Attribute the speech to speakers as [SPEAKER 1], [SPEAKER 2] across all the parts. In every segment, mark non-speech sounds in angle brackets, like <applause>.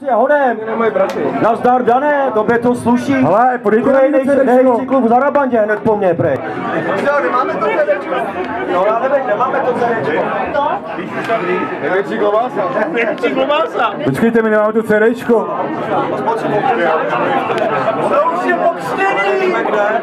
[SPEAKER 1] Já honem. Nazdar, Dané, tobě to sluší.
[SPEAKER 2] Hele, podejte
[SPEAKER 1] Druhej
[SPEAKER 2] mi to
[SPEAKER 1] nejsi-
[SPEAKER 2] CDčko.
[SPEAKER 1] nejsi klub v Zarabandě hned po mně, prej. No já nevím, nemáme to CDčko.
[SPEAKER 3] Největší globása.
[SPEAKER 2] Počkejte, my nemáme tu CDčko.
[SPEAKER 1] To už je pokřtěný. Víme kde.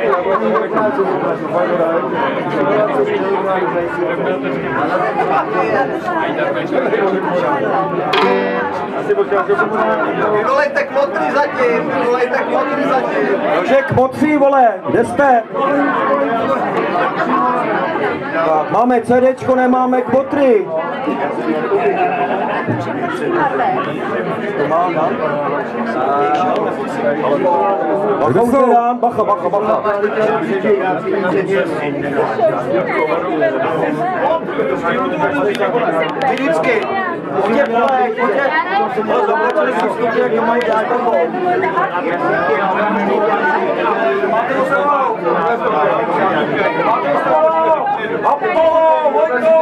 [SPEAKER 1] Volejte kmotry zatím, volejte kmotry zatím. Nože kmotří, vole, kde jste? Máme CDčko, nemáme kmotry. To mám, dám. Bacha, už nedám, bacha, bacha, bacha. Vždycky. Pojďte, vole, pojďte. No, zaplatili si služby, jak mají dát domů. Máte to sebou? Máte to sebou? Apollo, Vojko!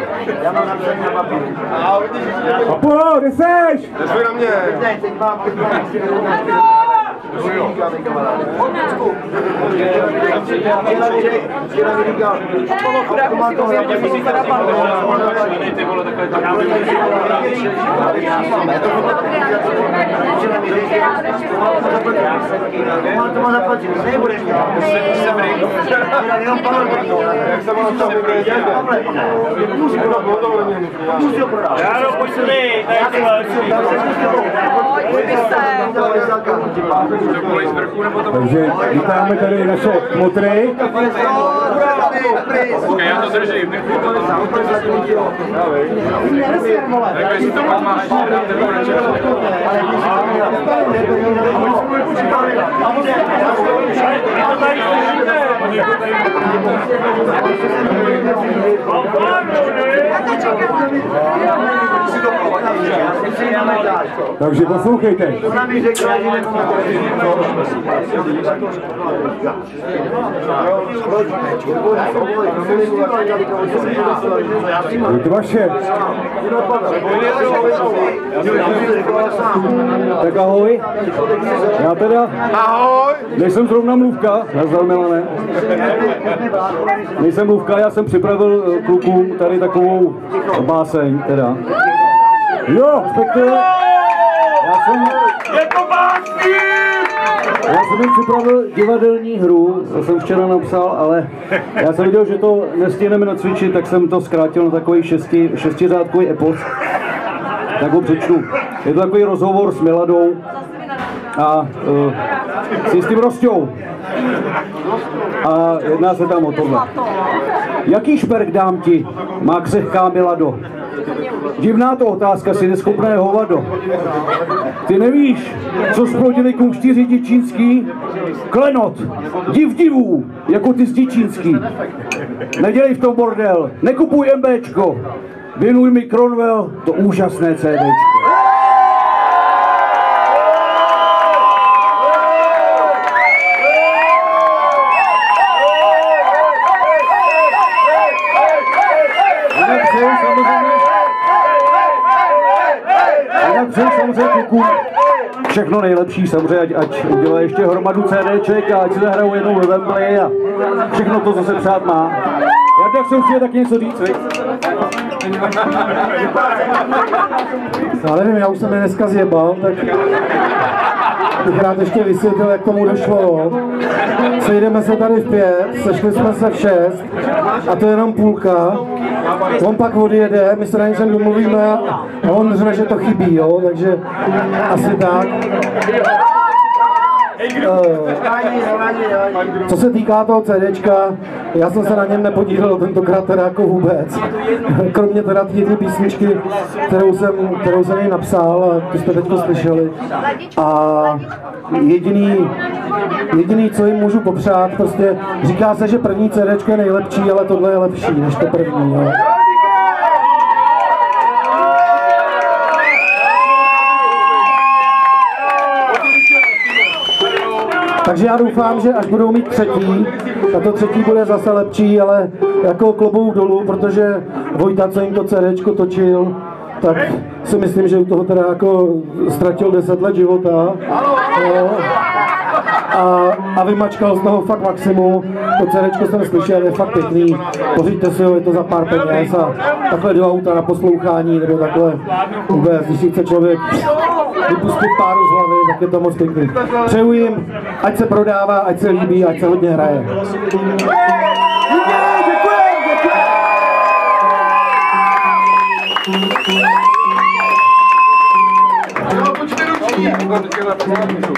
[SPEAKER 3] říkám.
[SPEAKER 2] Apollo, kde seš?
[SPEAKER 3] Nezvi na mě. Ty vole, takhle
[SPEAKER 1] To má zaplatit, nebudeš dělat. Jenom pár
[SPEAKER 3] Jak se mám tam vybrát?
[SPEAKER 1] Musí ho prodat.
[SPEAKER 3] Já no, pojď se mi, tady ty
[SPEAKER 2] Takže vítáme tady naše kmotry.
[SPEAKER 3] Počkej, já to držím. Tak jestli to pak máš,
[SPEAKER 2] Takže poslouchejte. Je to vaše. Tak ahoj. Já teda
[SPEAKER 3] Ahoj!
[SPEAKER 2] nejsem zrovna mluvka, nazdar Milane. Nejsem mluvka, já jsem připravil eh, klukům tady takovou báseň teda. Jo, respektive, já jsem,
[SPEAKER 3] Je to básník!
[SPEAKER 2] já jsem jim připravil divadelní hru, to jsem včera napsal, ale já jsem viděl, že to nestihneme nacvičit, tak jsem to zkrátil na takový šesti, šestiřádkový epos. Tak ho přečtu. Je to takový rozhovor s Miladou a uh, s jistým Rostou. A jedná se tam o tohle. Jaký šperk dám ti, má křehká Milado? Divná to otázka, si neschopné hovado. Ty nevíš, co splodili kunštíři děčínský? Klenot, div divů, jako ty z děčínský. Nedělej v tom bordel, nekupuj MBčko. Věnuj mi Kronwell, to úžasné CDčko. Samozřejmě klukům všechno nejlepší, samozřejmě, ať, ať udělají ještě hromadu CDček a ať se zahrajou jednou ve Wembley a všechno to, co se přát má. Já tak se už tak něco říct, viď?
[SPEAKER 4] Já nevím, já už jsem je dneska zjebal, tak bych rád ještě vysvětlil, jak tomu došlo. sejdeme se tady v pět, sešli jsme se v šest a to je jenom půlka. On pak odjede, my se na něčem domluvíme a on řekne, že to chybí, jo, takže asi tak. Eh, Co se týká toho CDčka, já jsem se na něm nepodílel tentokrát teda jako vůbec. <laughs> Kromě teda té jedné písničky, kterou jsem, kterou jsem jej napsal tu jste teď slyšeli. A jediný, jediný, co jim můžu popřát, prostě říká se, že první CDčko je nejlepší, ale tohle je lepší než to první. Jo. Takže já doufám, že až budou mít třetí, tak to třetí bude zase lepší, ale jako klobouk dolů, protože Vojta, co jim to CDčko točil, tak si myslím, že u toho teda jako ztratil 10 let života. Jo. A, a vymačkal z toho fakt maximum. To CDčko jsem slyšel, je fakt pěkný. Pořiďte si ho, je to za pár peněz a takhle do auta na poslouchání nebo takhle vůbec, když si chce člověk vypustit páru z hlavy, tak je to moc pěkný. Přeju jim, ať se prodává, ať se líbí, ať se hodně hraje.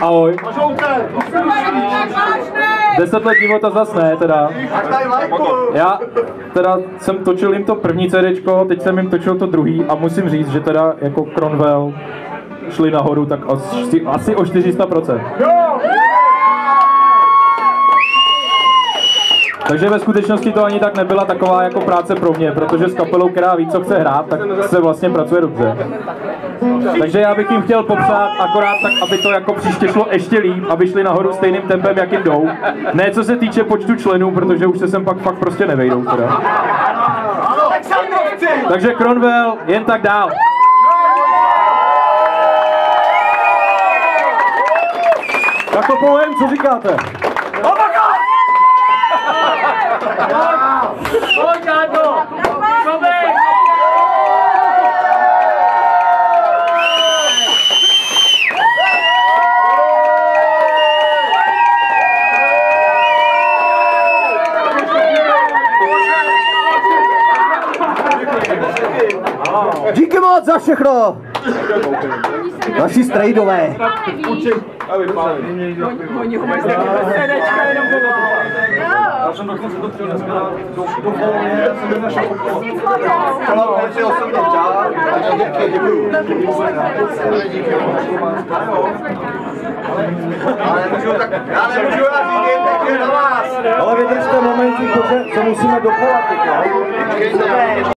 [SPEAKER 3] Ahoj. Deset let života zas ne, teda. Já teda jsem točil jim to první CDčko, teď jsem jim točil to druhý a musím říct, že teda jako Kronwell šli nahoru tak asi, asi o 400%. Takže ve skutečnosti to ani tak nebyla taková jako práce pro mě, protože s kapelou, která ví, co chce hrát, tak se vlastně pracuje dobře. Takže já bych jim chtěl popřát akorát tak, aby to jako příště šlo ještě líp, aby šli nahoru stejným tempem, jak jim jdou. Ne co se týče počtu členů, protože už se sem pak fakt prostě nevejdou teda. Takže Kronwell, jen tak dál.
[SPEAKER 2] Jako pojem, co říkáte?
[SPEAKER 1] Díky moc za všechno. Naši strejdové. Ale nemůžu tak, já nemůžu já řídit, tak je na vás.
[SPEAKER 2] Ale vydržte momentík, protože se musíme dopolat?